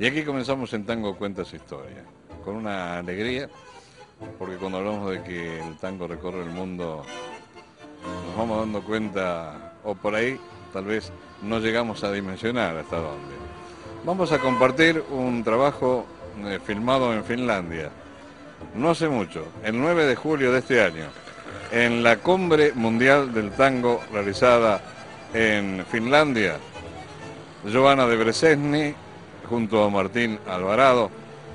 Y aquí comenzamos en Tango Cuentas Historia, con una alegría, porque cuando hablamos de que el tango recorre el mundo, nos vamos dando cuenta, o por ahí tal vez no llegamos a dimensionar hasta dónde. Vamos a compartir un trabajo eh, filmado en Finlandia, no hace mucho, el 9 de julio de este año, en la cumbre mundial del tango realizada en Finlandia. Joana de Bresesni junto a Martín Alvarado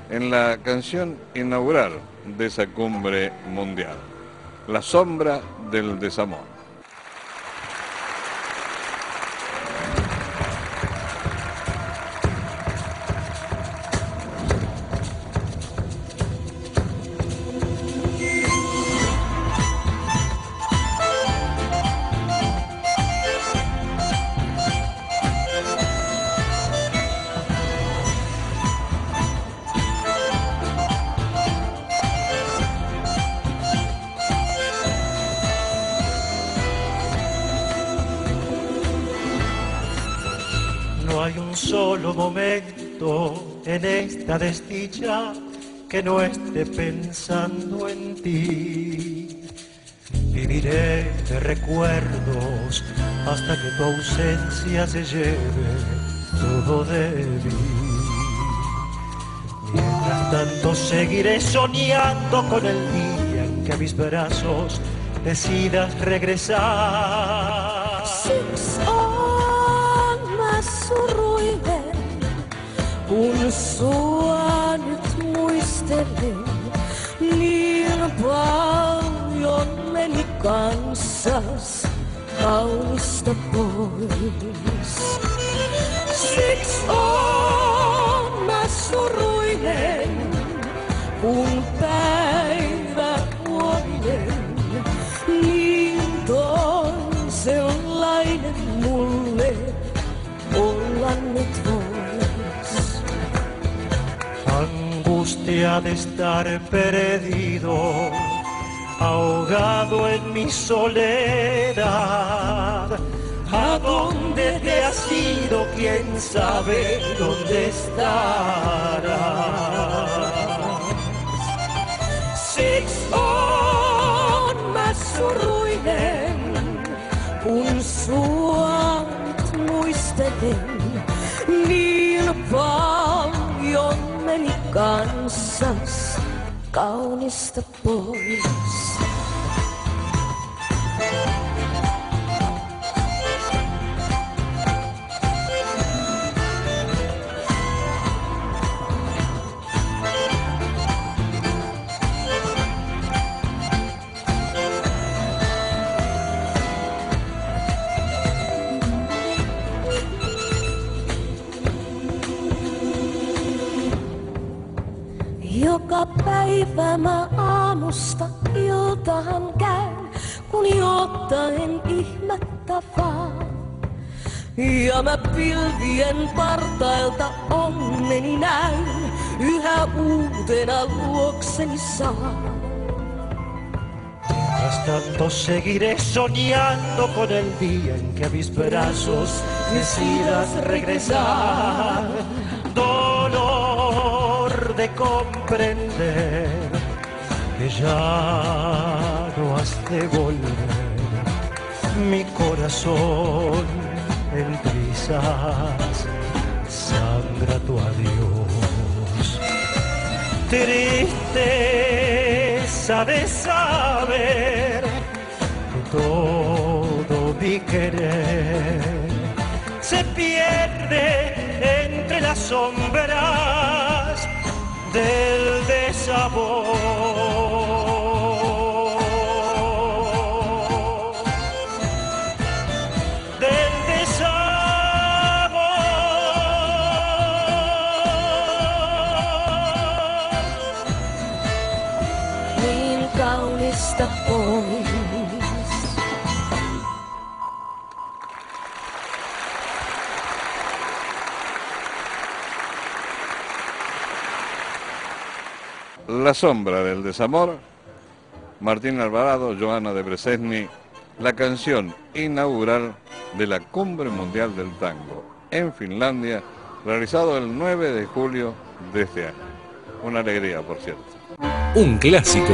en la canción inaugural de esa cumbre mundial, La sombra del desamor. Momento en esta desdicha que no esté pensando en ti. Viviré de recuerdos hasta que tu ausencia se lleve todo de mí. Mientras tanto seguiré soñando con el día en que a mis brazos decidas regresar. Kun sua nyt muistelen, niin paljon meni kanssas kaunista pois. Siksi on mä suruinen, kun päivä de estar perdido, ahogado en mi soledad. ¿A dónde te has ido? ¿Quién sabe dónde estarás? Six on mä suruinen, kun sua muistelen niin paljon asas, gone is the pulis. Joka päivä mä aamusta iltahan käyn, kun jotain ihmettä vaan. Ja mä pilvien partailta onneni näyn, yhä uutena luokseni saan. Mientras tanto seguiré soñando con el día en que a mis brazos decidas regresar. De comprender que ya no has de volver. Mi corazón en prisas sangra tu adiós. Tristeza de saber que todo mi querer se pierde entre las sombras del desabor. Del desabor. Niin kaunista pois. La sombra del desamor, Martín Alvarado, Joana de Bresesni, la canción inaugural de la Cumbre Mundial del Tango en Finlandia realizado el 9 de julio de este año. Una alegría, por cierto. Un clásico